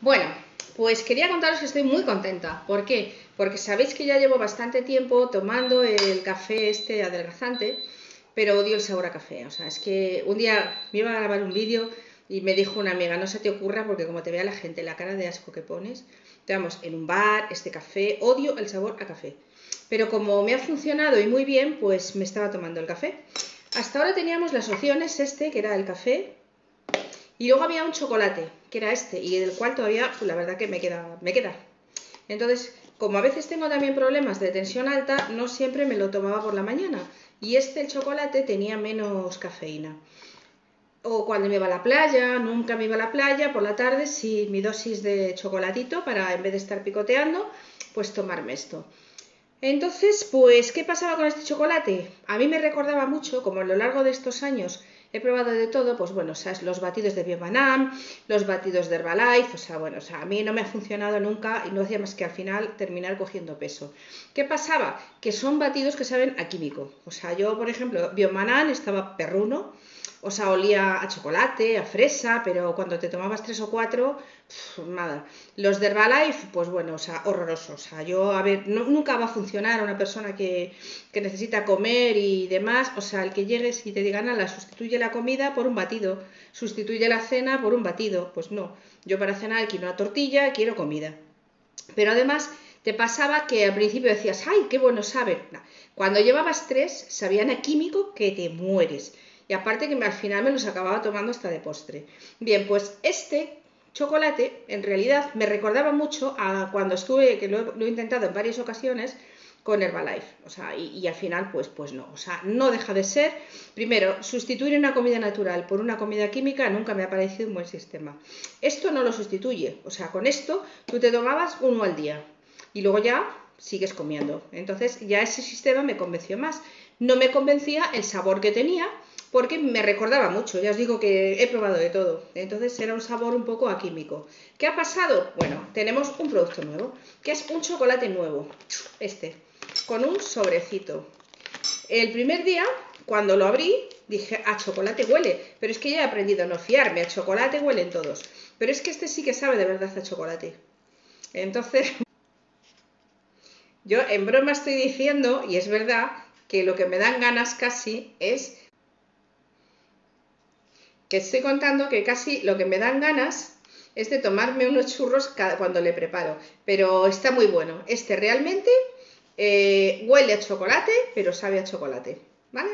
Bueno, pues quería contaros que estoy muy contenta. ¿Por qué? Porque sabéis que ya llevo bastante tiempo tomando el café este adelgazante, pero odio el sabor a café. O sea, es que un día me iba a grabar un vídeo y me dijo una amiga, no se te ocurra porque como te vea la gente la cara de asco que pones, te vamos, en un bar, este café, odio el sabor a café. Pero como me ha funcionado y muy bien, pues me estaba tomando el café. Hasta ahora teníamos las opciones este, que era el café, y luego había un chocolate, que era este, y del cual todavía, pues la verdad que me queda, me queda. Entonces, como a veces tengo también problemas de tensión alta, no siempre me lo tomaba por la mañana. Y este, el chocolate, tenía menos cafeína. O cuando me iba a la playa, nunca me iba a la playa, por la tarde, sí, mi dosis de chocolatito para, en vez de estar picoteando, pues tomarme esto. Entonces, pues, ¿qué pasaba con este chocolate? A mí me recordaba mucho, como a lo largo de estos años he probado de todo, pues bueno, ¿sabes? los batidos de Biomanam, los batidos de Herbalife, o sea, bueno, o sea, a mí no me ha funcionado nunca y no hacía más que al final terminar cogiendo peso. ¿Qué pasaba? Que son batidos que saben a químico. O sea, yo, por ejemplo, Biomanam estaba perruno, o sea, olía a chocolate, a fresa, pero cuando te tomabas tres o cuatro, nada. Los de Herbalife, pues bueno, o sea, horrorosos. O sea, yo, a ver, nunca va a funcionar a una persona que, que, necesita comer y demás. O sea, el que llegues y te diga nada, sustituye la comida por un batido, sustituye la cena por un batido. Pues no, yo para cenar quiero una tortilla, quiero comida. Pero además te pasaba que al principio decías, ay, qué bueno saben. Cuando llevabas tres, sabían a químico que te mueres. Y aparte que al final me los acababa tomando hasta de postre. Bien, pues este chocolate en realidad me recordaba mucho a cuando estuve, que lo, he intentado en varias ocasiones, con Herbalife. O sea, y, al final, pues, pues no. O sea, no deja de ser. Primero, sustituir una comida natural por una comida química nunca me ha parecido un buen sistema. Esto no lo sustituye. O sea, con esto tú te tomabas uno al día. Y luego ya sigues comiendo. Entonces, ya ese sistema me convenció más. No me convencía el sabor que tenía porque me recordaba mucho, ya os digo que he probado de todo, entonces era un sabor un poco a químico. ¿Qué ha pasado? Bueno, tenemos un producto nuevo, que es un chocolate nuevo, este, con un sobrecito. El primer día, cuando lo abrí, dije, a chocolate huele, pero es que ya he aprendido a no fiarme, a chocolate huelen todos, pero es que este sí que sabe de verdad a chocolate. Entonces, yo en broma estoy diciendo, y es verdad, que lo que me dan ganas casi es que estoy contando que casi lo que me dan ganas es de tomarme unos churros cada, cuando le preparo, pero está muy bueno. Este realmente eh, huele a chocolate, pero sabe a chocolate, ¿vale?